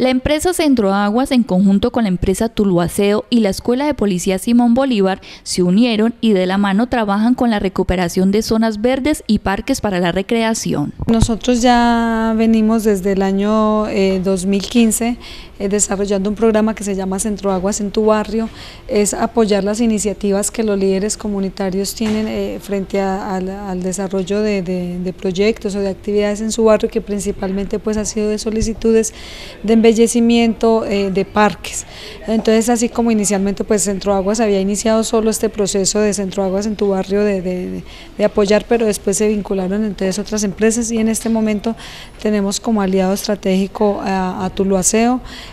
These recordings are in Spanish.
La empresa Centro Aguas, en conjunto con la empresa Tuluaceo y la Escuela de Policía Simón Bolívar, se unieron y de la mano trabajan con la recuperación de zonas verdes y parques para la recreación. Nosotros ya venimos desde el año 2015 eh, eh, desarrollando un programa que se llama Centro Aguas en tu barrio, es apoyar las iniciativas que los líderes comunitarios tienen eh, frente al, desarrollo de, proyectos o de actividades en su barrio, que principalmente pues ha sido de solicitudes de embellecimiento eh, de parques. Entonces, así como inicialmente pues Centro Aguas había iniciado solo este proceso de Centro Aguas en tu barrio de, apoyar, pero después se vincularon entonces otras empresas y en este momento tenemos como aliado estratégico a, a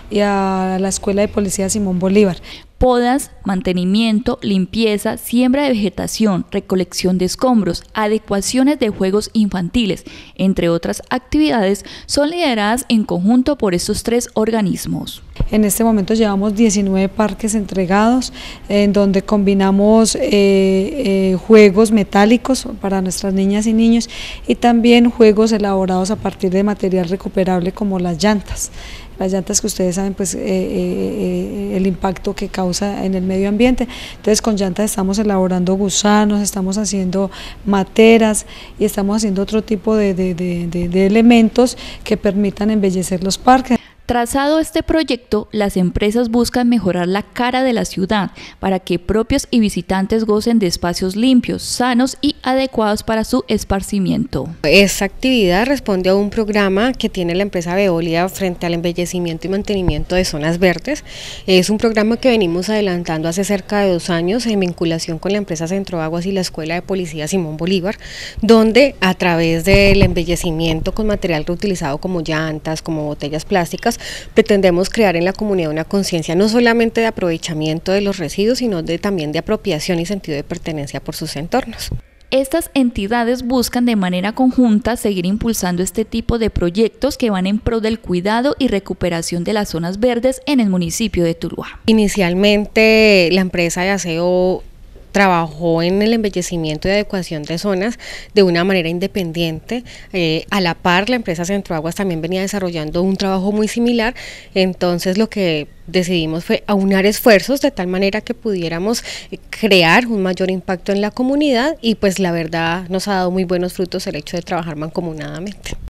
y a la Escuela de Policía Simón Bolívar podas, mantenimiento, limpieza, siembra de vegetación, recolección de escombros, adecuaciones de juegos infantiles, entre otras actividades, son lideradas en conjunto por estos tres organismos. En este momento llevamos 19 parques entregados en donde combinamos eh, eh, juegos metálicos para nuestras niñas y niños y también juegos elaborados a partir de material recuperable como las llantas las llantas que ustedes saben pues eh, el impacto que causa en el medio ambiente. Entonces con llantas estamos elaborando gusanos estamos haciendo materas y estamos haciendo otro tipo de elementos que permitan embellecer los parques Trazado este proyecto, las empresas buscan mejorar la cara de la ciudad para que propios y visitantes gocen de espacios limpios, sanos y adecuados para su esparcimiento. Esta actividad responde a un programa que tiene la empresa Veolia frente al embellecimiento y mantenimiento de zonas verdes. Es un programa que venimos adelantando hace cerca de dos años en vinculación con la empresa Centro Aguas y la Escuela de Policía Simón Bolívar, donde a través del embellecimiento con material reutilizado como llantas, como botellas plásticas, pretendemos crear en la comunidad una conciencia no solamente de aprovechamiento de los residuos, sino de, también de apropiación y sentido de pertenencia por sus entornos. Estas entidades buscan de manera conjunta seguir impulsando este tipo de proyectos que van en pro del cuidado y recuperación de las zonas verdes en el municipio de Tuluá. Inicialmente la empresa de aseo trabajó en el embellecimiento y adecuación de zonas de una manera independiente. Eh, a la par, la empresa Centro Aguas también venía desarrollando un trabajo muy similar, entonces lo que decidimos fue aunar esfuerzos de tal manera que pudiéramos eh, crear un mayor impacto en la comunidad y pues la verdad nos ha dado muy buenos frutos el hecho de trabajar mancomunadamente.